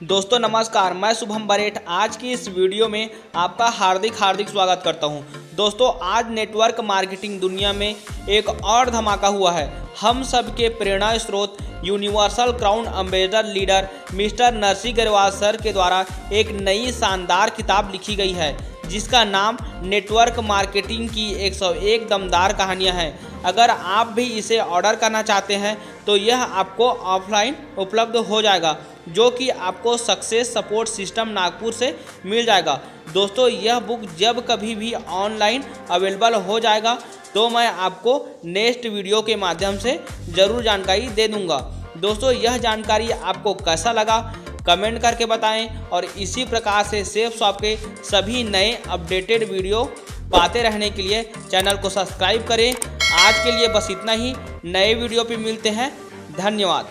दोस्तों, नमस्कार। मैं शुभम बरेठ आज की इस वीडियो में आपका हार्दिक हार्दिक स्वागत करता हूँ। दोस्तों, आज नेटवर्क मार्केटिंग दुनिया में एक और धमाका हुआ है। हम सब के प्रेरणा स्रोत universal crown Ambedkar leader mister Narsi Garwal sir के द्वारा एक नई शानदार किताब लिखी गई है, जिसका नाम नेटवर्क मार्केटिंग की 101 दमदार कहानियाँ हैं। अगर आप भी इसे ऑर्डर करना चाहते हैं तो यह आपको ऑफलाइन उपलब्ध हो जाएगा। जो कि आपको सक्सेस सपोर्ट सिस्टम नागपुर से मिल जाएगा। दोस्तों, यह बुक जब कभी भी ऑनलाइन अवेलेबल हो जाएगा तो मैं आपको नेक्स्ट वीडियो के माध्यम से ज़रूर जानकारी दे दूँगा। दोस्तों, यह जानकारी आपको कैसा लगा कमेंट करके बताएँ और इसी प्रकार से सेफ़ शॉप के सभी नए अपडेटेड वीडियो पाते रहने के लिए चैनल को सब्सक्राइब करें। आज के लिए बस इतना ही। नए वीडियो पे मिलते हैं। धन्यवाद।